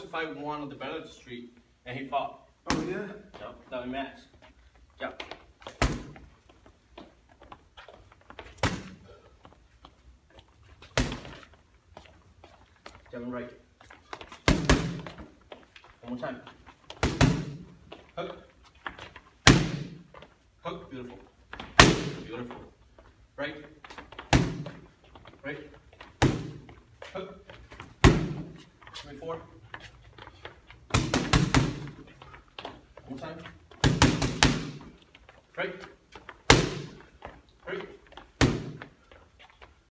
to fight one on the Bellevue Street, and he fought. Oh yeah. Yep, that we matched. Yep. Jump right. One more time. Hook. Hook. Beautiful. Beautiful. Right. Right. Hook. Three, four. One time. Right.